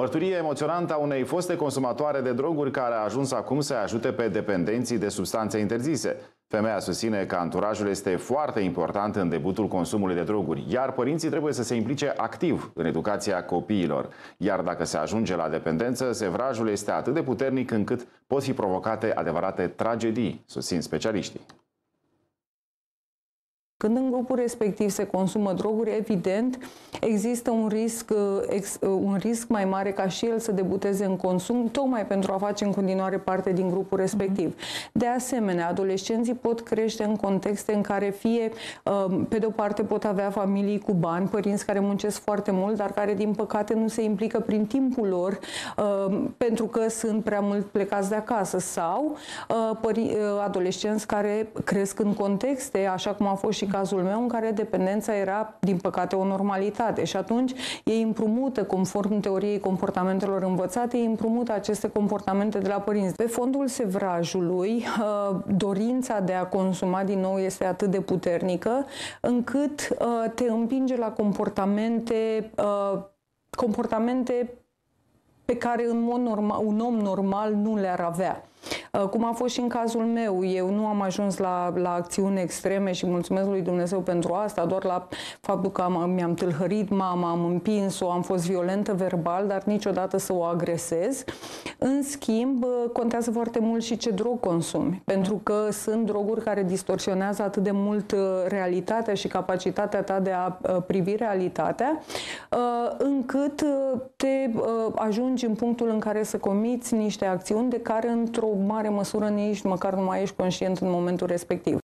Mărturie emoționantă a unei foste consumatoare de droguri care a ajuns acum să ajute pe dependenții de substanțe interzise. Femeia susține că anturajul este foarte important în debutul consumului de droguri, iar părinții trebuie să se implice activ în educația copiilor. Iar dacă se ajunge la dependență, sevrajul este atât de puternic încât pot fi provocate adevărate tragedii, susțin specialiștii. Când în grupul respectiv se consumă droguri, evident, există un risc, uh, uh, un risc mai mare ca și el să debuteze în consum, tocmai pentru a face în continuare parte din grupul respectiv. De asemenea, adolescenții pot crește în contexte în care fie, uh, pe de o parte, pot avea familii cu bani, părinți care muncesc foarte mult, dar care, din păcate, nu se implică prin timpul lor pentru că sunt prea mult plecați de acasă sau adolescenți care cresc în contexte, așa cum a fost și cazul meu în care dependența era, din păcate, o normalitate și atunci ei împrumută, conform teoriei comportamentelor învățate, ei împrumută aceste comportamente de la părinți. Pe fondul sevrajului, uh, dorința de a consuma din nou este atât de puternică încât uh, te împinge la comportamente uh, comportamente pe care în mod normal, un om normal nu le-ar avea. Uh, cum a fost și în cazul meu, eu nu am ajuns la, la acțiuni extreme și mulțumesc lui Dumnezeu pentru asta, doar la faptul că am, mi-am tâlhărit mama, am împins-o, am fost violentă verbal, dar niciodată să o agresez. În schimb, uh, contează foarte mult și ce drog consumi, pentru că sunt droguri care distorsionează atât de mult uh, realitatea și capacitatea ta de a privi realitatea, încât te ajungi în punctul în care să comiți niște acțiuni de care într-o mare măsură nici măcar nu mai ești conștient în momentul respectiv.